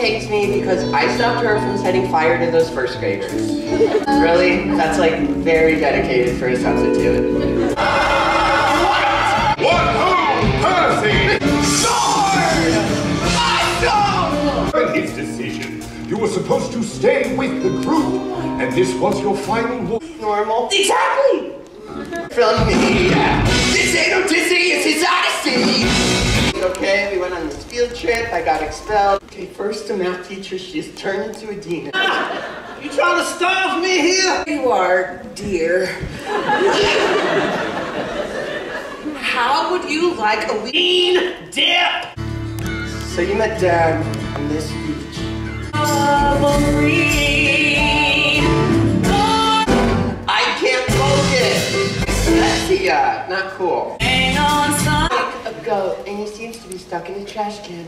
hates me because I stopped her from setting fire to those first graders. really? That's like very dedicated for a substitute. What? Who? Percy! Sword! I And his decision. You were supposed to stay with the group, and this was your final war. Normal. Exactly! From me. This ain't Odysseus, it's Odyssey! Okay, we went on this field trip. I got expelled. First a math teacher, she's turned into a demon. You trying to starve me here? You are, dear. How would you like a lean dip? So you met Dad on this beach. I can't focus. That's the, uh, not cool. On, goat, and he seems to be stuck in a trash can.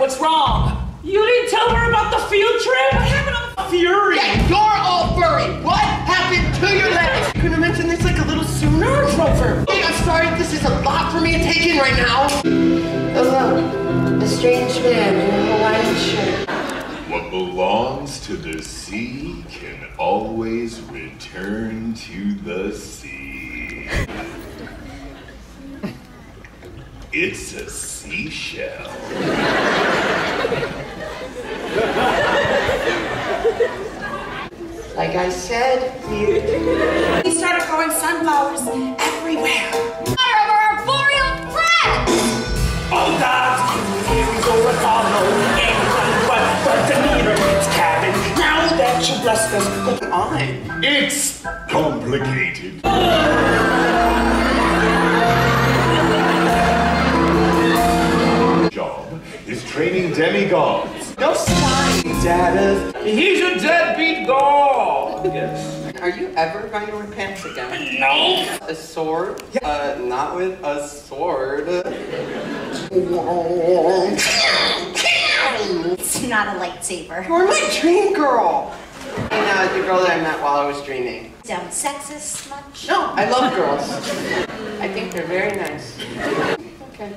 What's wrong? You didn't tell her about the field trip? What happened on the Fury? Yeah, you're all furry. What happened to your legs? You Couldn't have mentioned this like a little sooner. Rover. Hey, I'm sorry. This is a lot for me to take in right now. Oh, look. A strange man in a Hawaiian shirt. What belongs to the sea can always return to the sea. It's a seashell. Like I said, we We started growing sunflowers everywhere. Matter of our arboreal friends! Oh, gods, fairies over Apollo, anything but, but Demeter's cabin. Now that you blessed us, what's on? It's complicated. Training demigods. no sign, Dad. He's a deadbeat dog. of- Are you ever going to repent again? No. A sword? Uh, not with a sword. It's not a lightsaber. You're my dream girl. And uh, the girl that I met while I was dreaming. Sound sexist much? No, I love girls. I think they're very nice. Okay,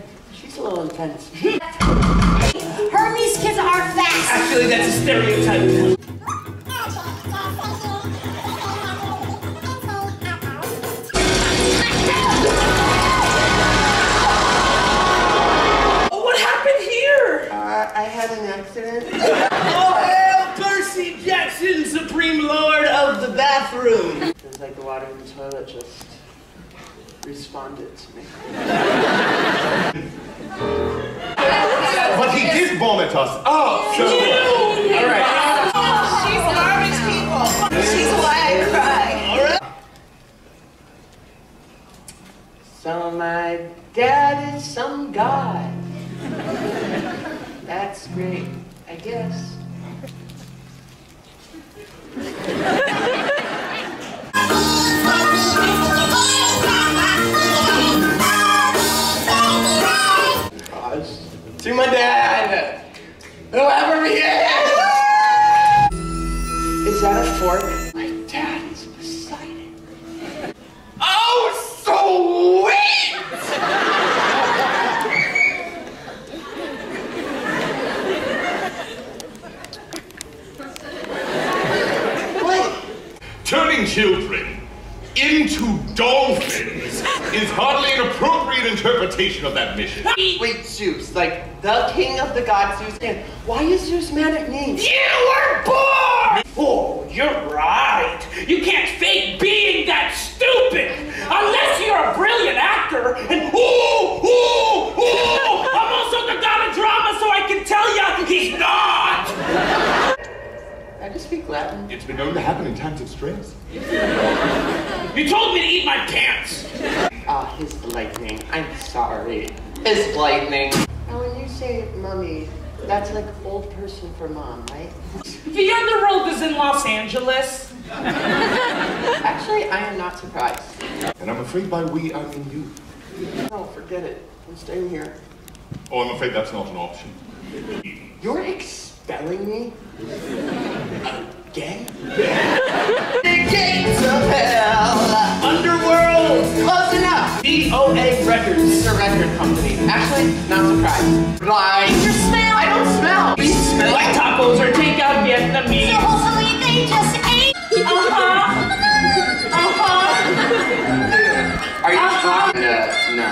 she's a little intense. Hermes kids are fast. Actually, that's a stereotype. Oh, what happened here? Uh, I had an accident. Oh, hail Percy Jackson, Supreme Lord of the Bathroom. It was like the water in the toilet just responded to me. But he did vomit us out. So, all right. She's garbage people. She's why I cry. So my dad is some guy. That's great, I guess. Into dolphins is hardly an appropriate interpretation of that mission. Wait, Zeus, like the king of the gods, Zeus. And why is Zeus mad at me? You were born! Oh, you're right. You can't fake being that stupid unless you're a brilliant actor. And ooh, ooh, ooh, I'm also the god of drama, so I can tell you he's not. I can speak Latin. It's been known to happen in times of stress. You told me to eat my pants. Ah, his lightning. I'm sorry. His lightning. Now, when you say mummy, that's like old person for mom, right? The underworld is in Los Angeles. Actually, I am not surprised. And I'm afraid by we, I mean you. No, forget it. I'm staying here. Oh, I'm afraid that's not an option. You're expelling me? Again? the gates of hell! Underworld. Close enough! DOA Records. It's a record company. Actually, not surprised. Blind. Your smell. I don't smell. They smell like tacos or takeout Vietnamese. So hopefully they just ate. Uh-huh. Uh-huh. Are you Uh-huh. to no.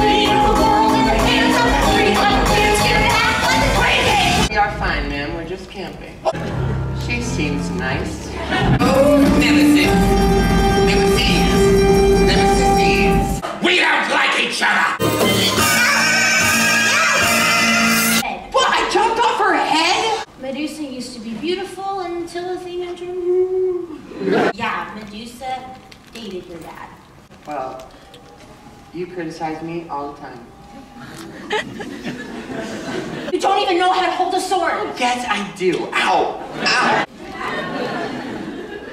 We are fine, ma'am. We're just camping. She seems nice. Nemesis. Nemesis. Nemesis. We don't like each other! What? I jumped off her head? Medusa used to be beautiful until Athena turned. Yeah, Medusa dated your dad. Well, you criticize me all the time. You don't even know how to hold a sword. Yes, I do. Ow. Ow.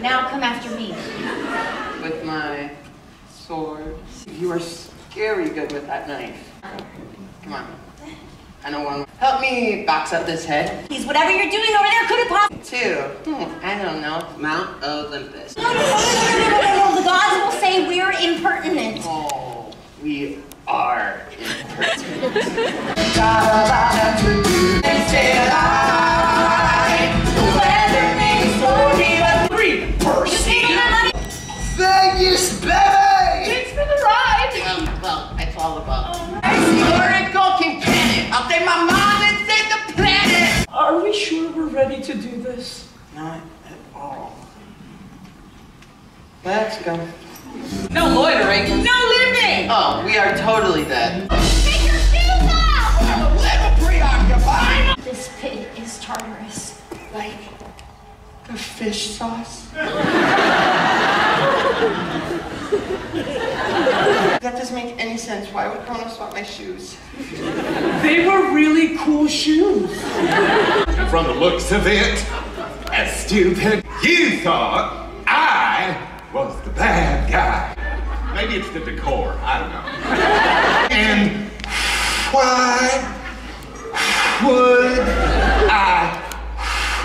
Now come after me. With my sword. You are scary good with that knife. Come on. I know one. Help me box up this head. Please, whatever you're doing over there couldn't possibly. Two. Hmm, I don't know. Mount Olympus. No, no, no, no, no, no, no, no. The gods will say we're impertinent. Oh, we are impertinent. sure we're ready to do this? Not at all. Let's go. No loitering. No living. Oh, we are totally dead. Take your shoes off! I'm a little preoccupied. This pit is Tartarus. Like the fish sauce. that doesn't make any sense. Why would Kona swap my shoes? They were really cool shoes. From the looks of it, as stupid, you thought I was the bad guy. Maybe it's the decor, I don't know. And why would I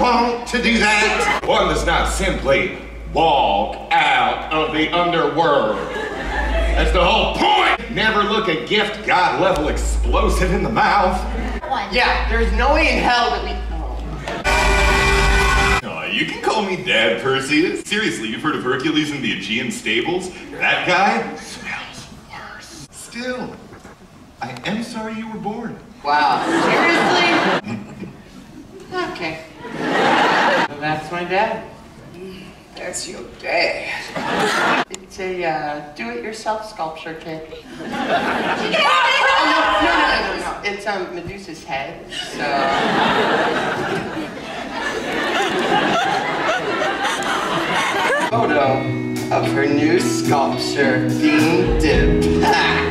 want to do that? One does not simply walk out of the underworld. That's the whole point. Never look a gift god level explosive in the mouth. Yeah, there's no way in hell that we. Aw, you can call me Dad, Perseus. Seriously, you've heard of Hercules in the Augean stables? That guy smells worse. Still, I am sorry you were born. Wow. Seriously? okay. So that's my dad. That's your dad. It's a uh, do-it-yourself sculpture kit. oh, no, no, no, no, no. It's um, Medusa's head, so... Photo of her new sculpture being dipped.